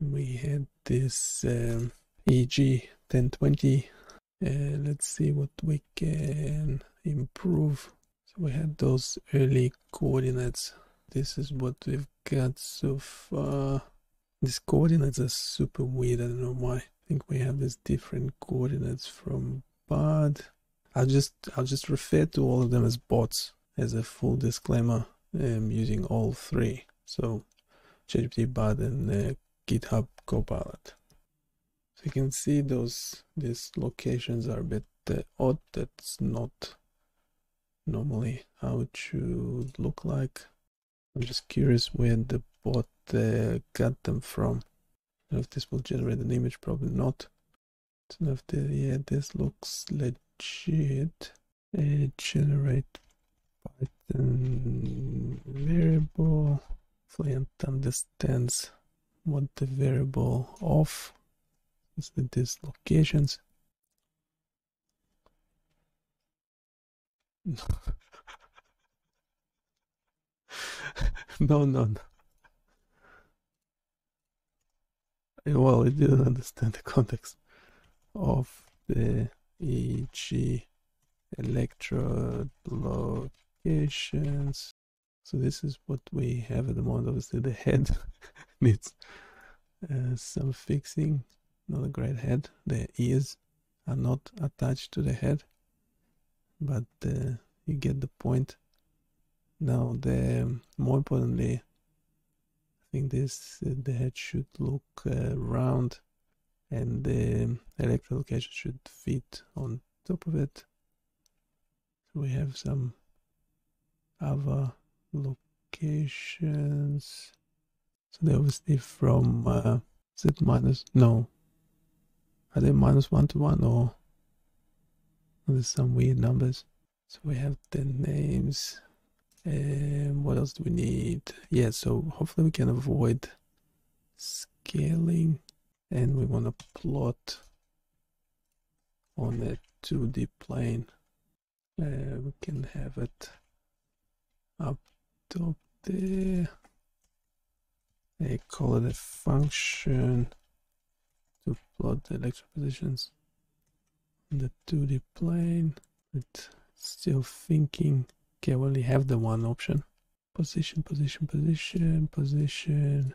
we had this um, EEG 1020 uh, let's see what we can improve. So we had those early coordinates. This is what we've got so far. These coordinates are super weird. I don't know why. I think we have these different coordinates from Bard i'll just i'll just refer to all of them as bots as a full disclaimer um, using all three. So ChatGPT Bard and uh, GitHub Copilot. So you can see those these locations are a bit uh, odd. That's not normally how it should look like. I'm just curious where the bot uh, got them from. if this will generate an image, probably not. i So if the, yeah, this looks legit. Uh, generate Python variable. Fluent understands what the variable of is the these locations. no, no, no. Eh, well, it didn't understand the context of the EEG electrode locations. So this is what we have at the moment. Obviously, the head needs uh, some fixing. Not a great head. The ears are not attached to the head, but uh, you get the point. Now, the more importantly, I think this uh, the head should look uh, round, and the electrode location should fit on top of it. So we have some other locations. So they obviously from uh, is it minus no. Are they minus one to one or there's some weird numbers? So we have the names. And what else do we need? Yeah, so hopefully we can avoid scaling and we want to plot on a 2D plane. Uh, we can have it up top there. I call it a function to plot the electron positions on the 2D plane. But still thinking, okay, I only have the one option. Position, position, position, position,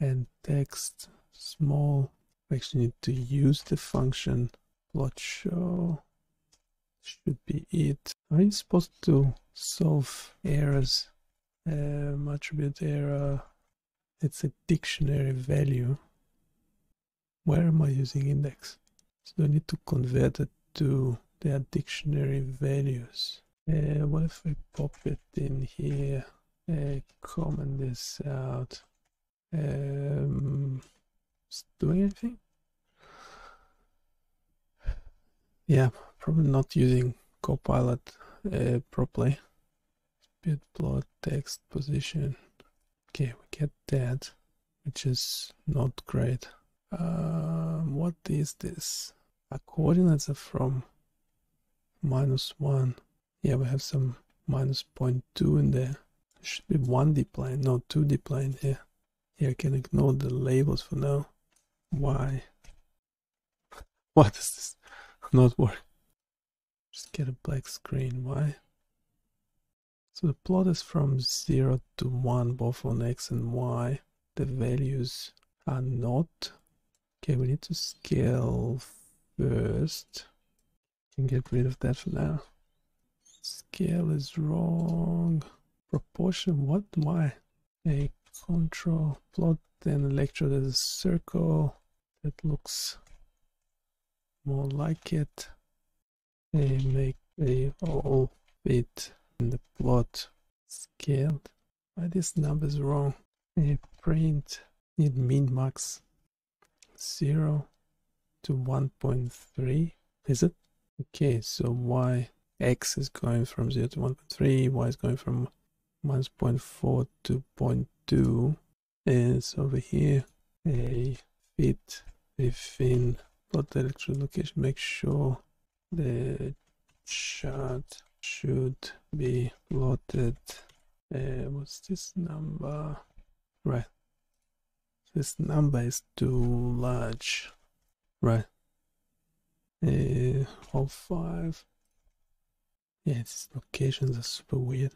and text small. We actually need to use the function plot show should be it. Are you supposed to solve errors? Um, attribute error. It's a dictionary value. Where am I using index? So I need to convert it to their dictionary values. Uh, what if I pop it in here? Uh, comment this out. Um, doing anything? Yeah, probably not using Copilot uh, properly. Speed plot text position. Okay, we get that, which is not great. Um, what is this? Coordinates are from minus 1. Yeah, we have some minus 0.2 in there. It should be 1D plane, no 2D plane here. Yeah, I can ignore the labels for now. Why? What does this not work? Get a black screen. Why? So the plot is from 0 to 1 both on x and y. The values are not. Okay, we need to scale first. Can get rid of that for now. Scale is wrong. Proportion, what? Why? A control plot then electrode as a circle. That looks more like it. They make a all bit in the plot scaled. Why this number is wrong? A print need min max 0 to 1.3 is it? Okay, so y x is going from 0 to 1.3, y is going from 1.4 to 0.2 and over here a fit within plot the electrode location make sure the chart should be plotted uh, what's this number right this number is too large. Right. Uh, all five. Yeah, its locations are super weird.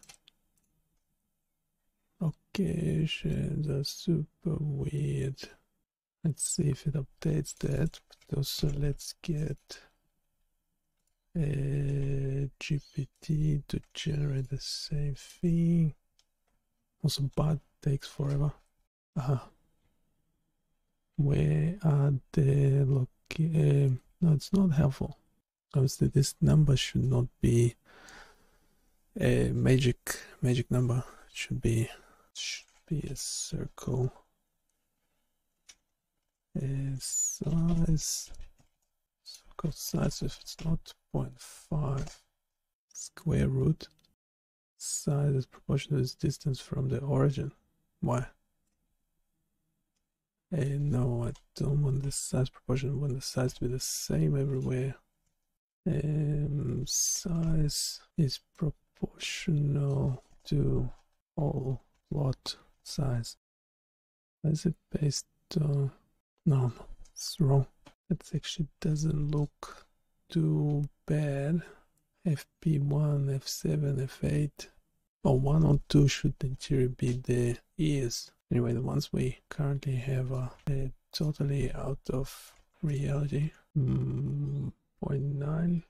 Locations are super weird. Let's see if it updates that. But also, let's get a GPT to generate the same thing. Also, but takes forever. Uh, where are the look? Uh, no, it's not helpful. Obviously, this number should not be a magic magic number. It should be should be a circle. A size size if it's not 0.5 square root size is proportional to distance from the origin. Why? Hey, no, I don't want the size proportion. I want the size to be the same everywhere. Um, size is proportional to all what size. Is it based on? No, No, it's wrong. That actually doesn't look too bad. FP1, F7, F8, or 1 or 2 should in theory be the ears. Anyway, the ones we currently have are totally out of reality. Mm, 0.9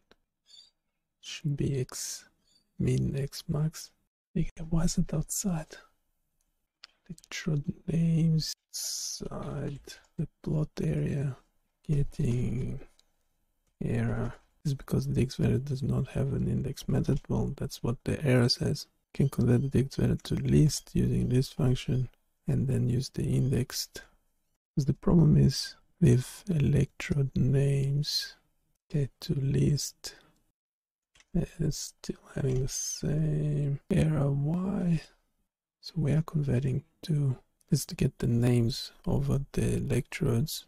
should be X min X max. Why wasn't outside? Electrode names, side, the plot area, getting error is because the value does not have an index method. Well, that's what the error says. You can convert the value to list using this function and then use the indexed. Because the problem is with electrode names, get to list and still having the same error. Why? So we are converting to is to get the names over the electrodes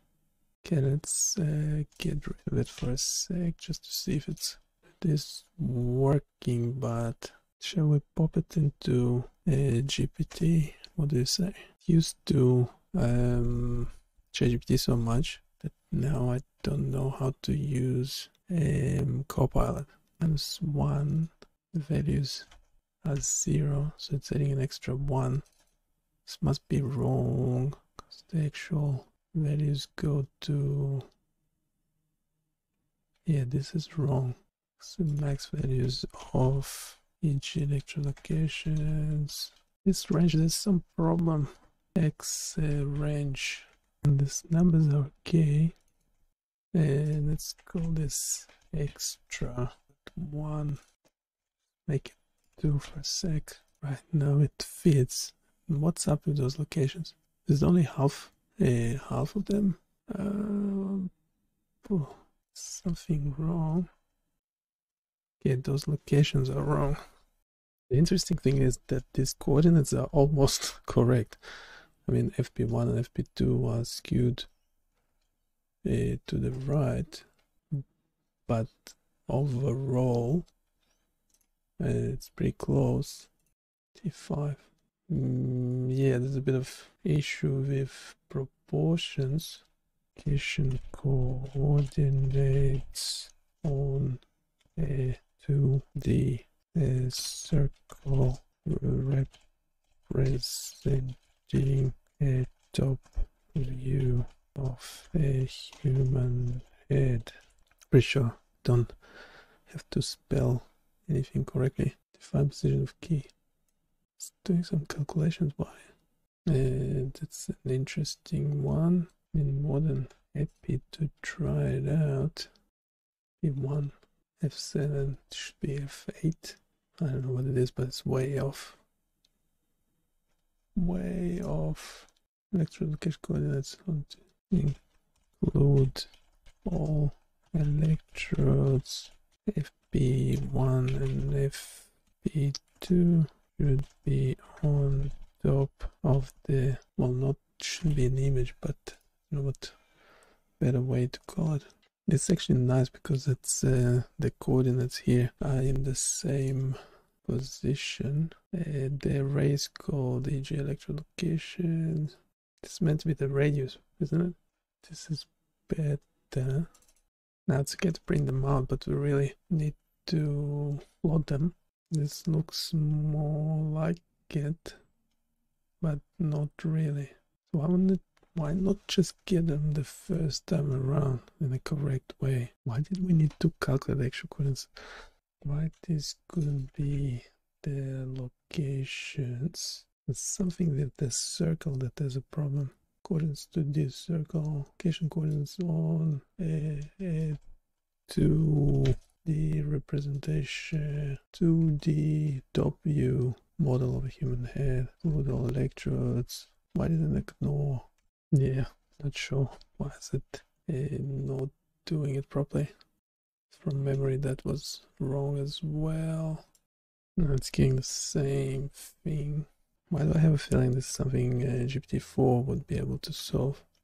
Okay, let's uh, get rid of it for a sec just to see if it's it is working. But shall we pop it into a GPT? What do you say? Used to um, ChatGPT so much that now I don't know how to use um, Copilot. Minus one, the values are zero, so it's adding an extra one. This must be wrong because the actual values go to yeah this is wrong. So max values of each electrolocations this range there's some problem. X uh, range. And these numbers are okay and let's call this extra one. Make it two for a sec. Right now it fits. What's up with those locations? There's only half uh, half of them. Uh, oh, something wrong. Okay, those locations are wrong. The interesting thing is that these coordinates are almost correct. I mean, FP1 and FP2 are skewed uh, to the right, but overall, uh, it's pretty close. T5. Mm, yeah, there's a bit of issue with proportions. Location coordinates on a 2D a circle representing a top view of a human head. Pretty sure don't have to spell anything correctly. Define position of key doing some calculations why. And it's an interesting one. I'm more than happy to try it out. F1, F7 should be F8. I don't know what it is, but it's way off. Way off. Electrolocation coordinates include all electrodes FP1 and FP2 should be on top of the well not should be an image but you know what better way to call it it's actually nice because it's uh, the coordinates here are in the same position uh, the array is called EEG electrolocation is meant to be the radius, isn't it? This is better. Now it's okay to print them out, but we really need to plot them. This looks more like it, but not really. So I wanted, why not just get them the first time around in the correct way? Why did we need to calculate actual coordinates? Why this couldn't be the locations? It's something with the circle that there's a problem. Coordinates to this circle, location coordinates on a, a to the representation to the top view model of a human head with all electrodes. Why didn't ignore? Yeah, not sure. Why is it uh, not doing it properly? From memory, that was wrong as well. Now it's getting the same thing. Why do I have a feeling this is something uh, GPT-4 would be able to solve?